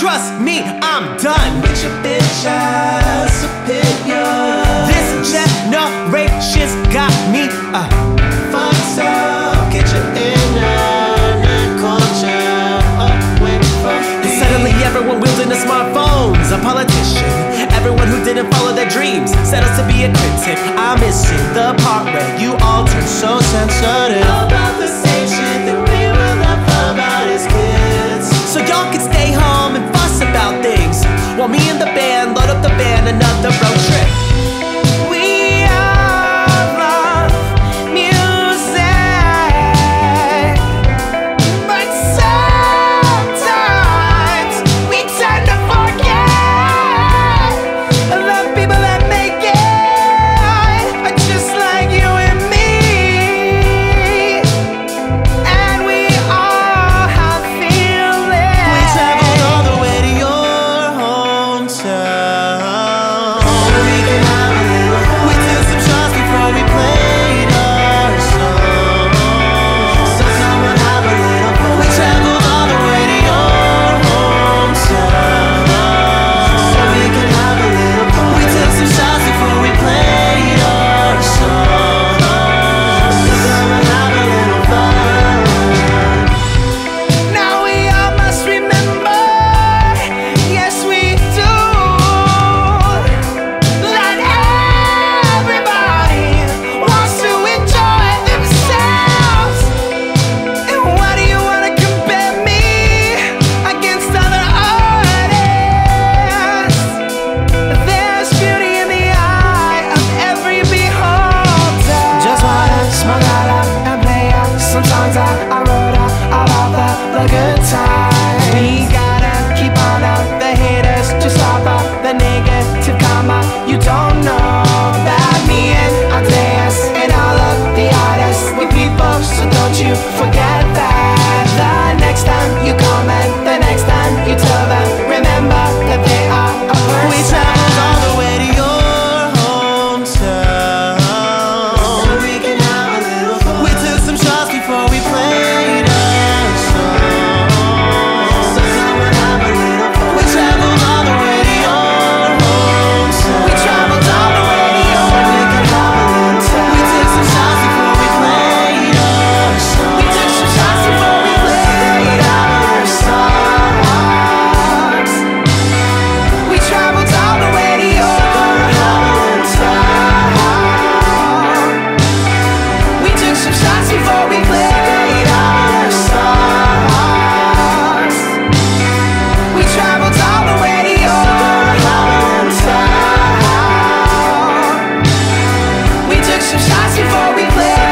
Trust me, I'm done with your bitch ass opinion. This generation's got me uh, fucked up. Get your internet culture away And suddenly everyone wielding a smartphone is a politician. Everyone who didn't follow their dreams settles to be a critic. I'm missing the part where you all turn so sensitive. About the same another road trip. a good time. Some shots before we played